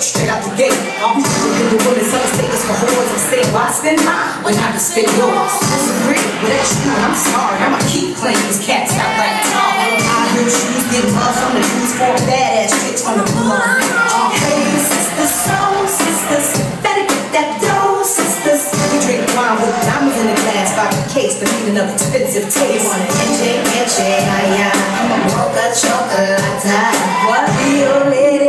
straight out the gate. All these people the women selling status for whores and say, why spend mine when I can spend yours? Disagree, but that's you, I'm sorry. I'ma keep playing these cats out like tar. I hear shoes get love from the dudes for badass chicks from the blue Hey, sisters, soul sisters, better get that dough, sisters. We drink wine with diamonds in the glass by the case, the meaning of expensive taste. Want an NJ, NJ, I, I'm a mocha chocolate. What? Rio Lady